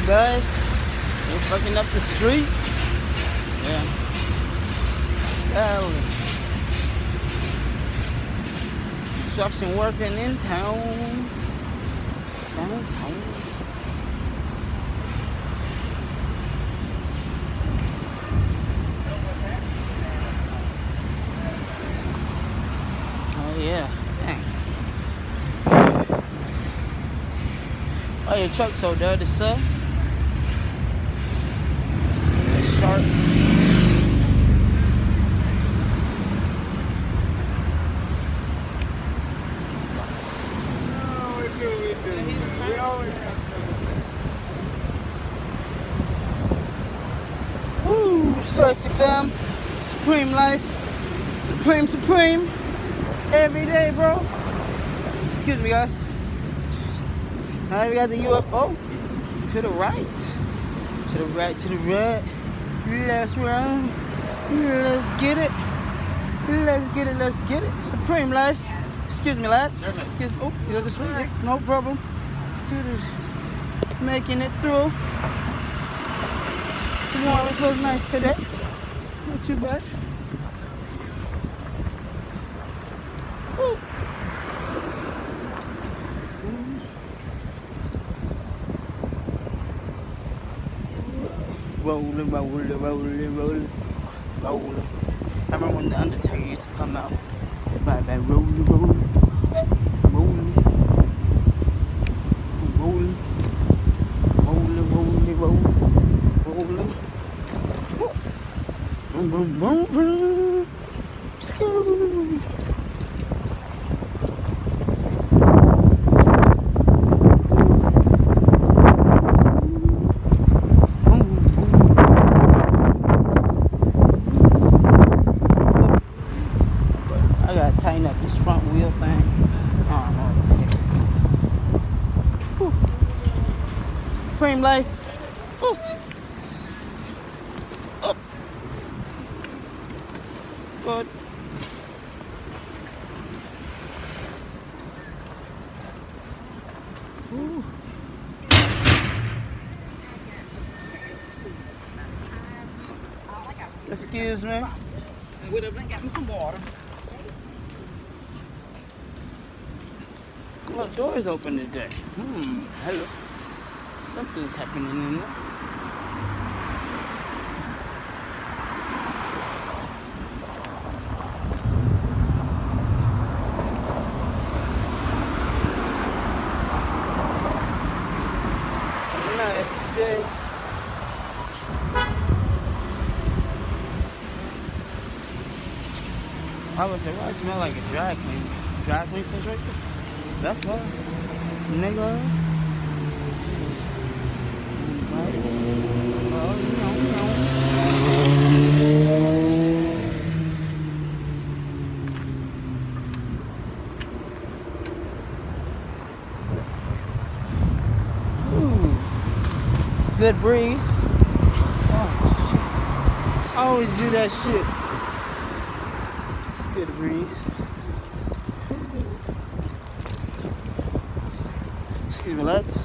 Alright guys, we're fucking up the street. Yeah. Golly. Construction working in town. Downtown. Oh yeah, dang. Oh, your truck's so dirty, sir. It's sharp. Salty fam. Supreme life. Supreme, supreme. Every day, bro. Excuse me, guys. Now we got the UFO. To the right. To the right, to the right. Let's run. Let's get it. Let's get it, let's get it. Supreme life. Excuse me, lads. Excuse Oh, you go this way? No problem. Making it through. Tomorrow feels nice today. Not too bad. Rolling, rolling, rolling, rolling, rolling. I remember when the Undertaker used to come out. Bye bye, rolling, rolling, I gotta tighten up this front wheel thing. Oh, Supreme life. Ooh. Excuse me. I would have got me some water. Well, the door is open today. Hmm. Hello. Something's happening in there. It's a nice day. I would say, why it smell like a dry clean? Dry clean smells right there? That's why. Nigga. Oh, no, no. Ooh. Good breeze. Oh. I always do that shit. Good breeze. Excuse me, lads.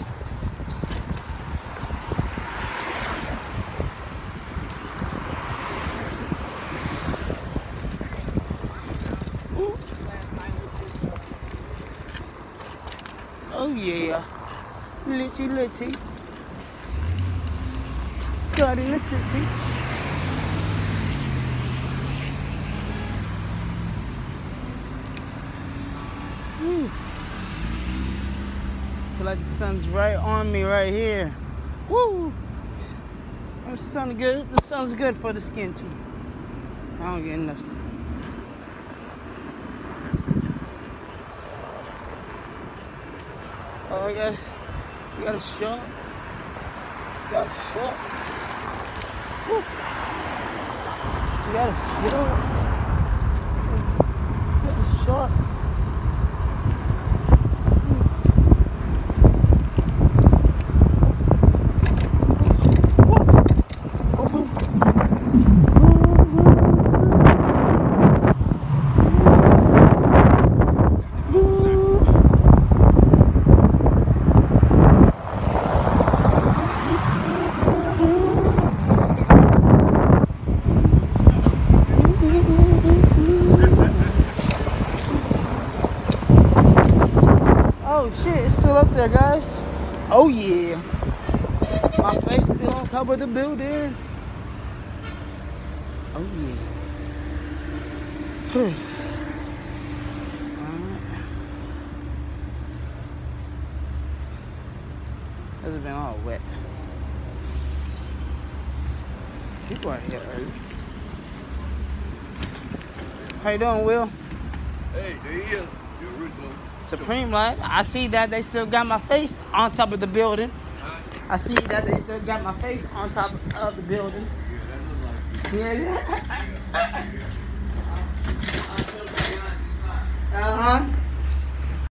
Oh yeah. Litty litty. Got in the like the sun's right on me right here. Woo! The sun good. The sun's good for the skin too. I don't get enough sun. Oh, I got, you got a shot. Got a shot. Woo. You got a shot. Oh, still up there, guys. Oh yeah. My face still on top of the building. Oh yeah. Alright. This has been all wet. People out here early. How you doing, Will? Hey, there he is. You're though. Supreme Life. I see that they still got my face on top of the building. I see that they still got my face on top of the building. Yeah, uh huh.